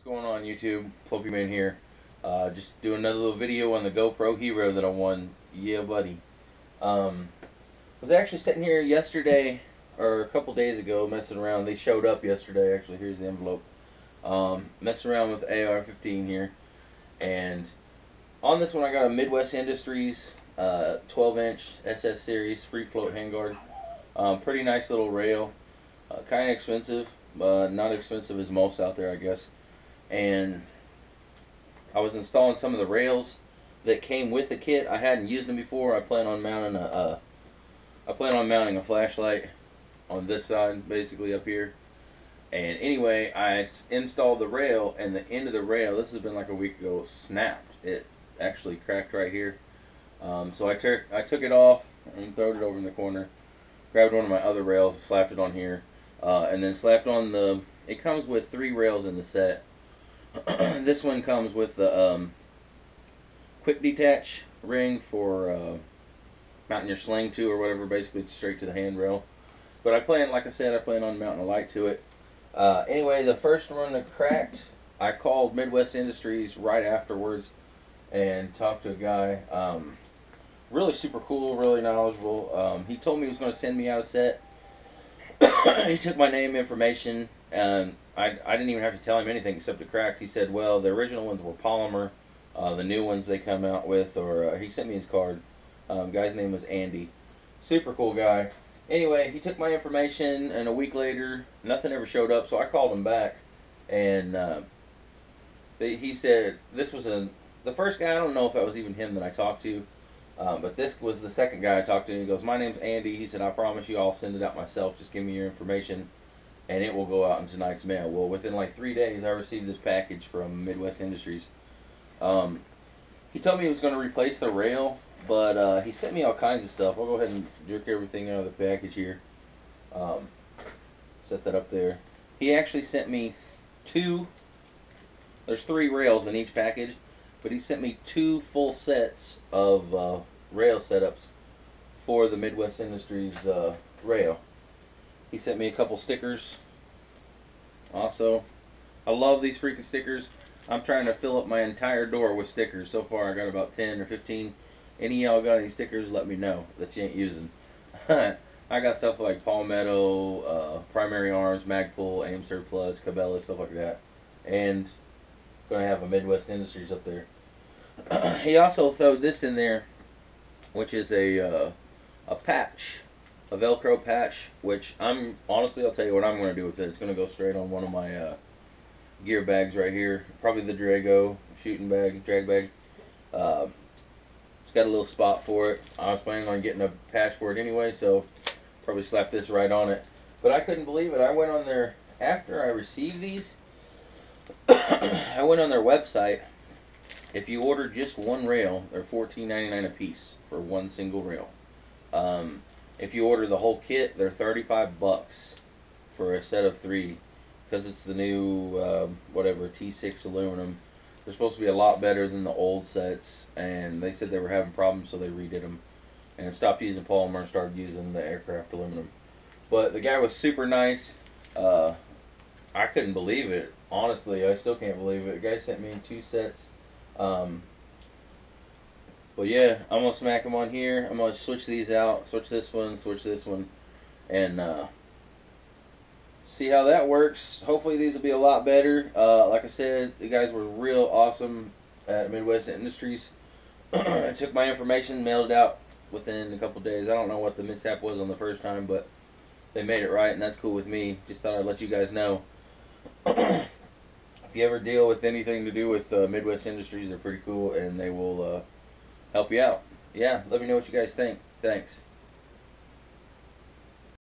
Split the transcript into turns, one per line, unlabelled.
going on YouTube? Ploppy Man here. Uh, just doing another little video on the GoPro Hero that I won. Yeah, buddy. Um, was actually sitting here yesterday or a couple days ago messing around. They showed up yesterday. Actually, here's the envelope. Um, messing around with AR-15 here, and on this one I got a Midwest Industries uh, 12-inch SS series free float handguard. Um, pretty nice little rail. Uh, kind of expensive, but not expensive as most out there, I guess. And I was installing some of the rails that came with the kit. I hadn't used them before. I plan on mounting a, uh, I plan on mounting a flashlight on this side, basically up here. And anyway, I installed the rail, and the end of the rail, this has been like a week ago, snapped. It actually cracked right here. Um, so I, took I took it off and threw it over in the corner. Grabbed one of my other rails, slapped it on here, uh, and then slapped on the. It comes with three rails in the set. this one comes with the um, quick detach ring for uh, mounting your sling to or whatever, basically straight to the handrail. But I plan, like I said, I plan on mounting a light to it. Uh, anyway, the first one that cracked, I called Midwest Industries right afterwards and talked to a guy. Um, really super cool, really knowledgeable. Um, he told me he was going to send me out a set. he took my name information, and I, I didn't even have to tell him anything except the crack. He said, well, the original ones were polymer. Uh, the new ones they come out with, or uh, he sent me his card. Um, guy's name was Andy. Super cool guy. Anyway, he took my information, and a week later, nothing ever showed up. So I called him back, and uh, they, he said this was a the first guy. I don't know if that was even him that I talked to. Um, but this was the second guy I talked to. He goes, "My name's Andy." He said, "I promise you, I'll send it out myself. Just give me your information, and it will go out in tonight's mail." Well, within like three days, I received this package from Midwest Industries. Um, he told me he was going to replace the rail, but uh, he sent me all kinds of stuff. I'll go ahead and jerk everything out of the package here. Um, set that up there. He actually sent me two. There's three rails in each package, but he sent me two full sets of uh, rail setups for the Midwest Industries uh, rail. He sent me a couple stickers. Also, I love these freaking stickers. I'm trying to fill up my entire door with stickers. So far, I got about 10 or 15. Any y'all got any stickers, let me know that you ain't using. I got stuff like Palmetto, uh, Primary Arms, Magpul, Aim Surplus, Cabela, stuff like that. And going to have a Midwest Industries up there. he also threw this in there which is a uh, a patch, a Velcro patch. Which I'm honestly, I'll tell you what I'm going to do with it. It's going to go straight on one of my uh, gear bags right here. Probably the Drago shooting bag, drag bag. Uh, it's got a little spot for it. I was planning on getting a patch for it anyway, so probably slap this right on it. But I couldn't believe it. I went on there after I received these. I went on their website if you order just one rail, they're $14.99 a piece for one single rail. Um, if you order the whole kit, they're thirty five bucks for a set of three, because it's the new uh, whatever T six aluminum. They're supposed to be a lot better than the old sets, and they said they were having problems, so they redid them, and stopped using polymer and started using the aircraft aluminum. But the guy was super nice. Uh, I couldn't believe it. Honestly, I still can't believe it. The guy sent me two sets um, but yeah, I'm gonna smack them on here. I'm gonna switch these out, switch this one, switch this one, and uh, see how that works. Hopefully these will be a lot better. Uh, like I said, the guys were real awesome at Midwest Industries. I took my information, mailed it out within a couple days. I don't know what the mishap was on the first time, but they made it right, and that's cool with me. Just thought I'd let you guys know. if you ever deal with anything to do with uh, Midwest Industries, they're pretty cool and they will uh, help you out. Yeah, let me know what you guys think. Thanks.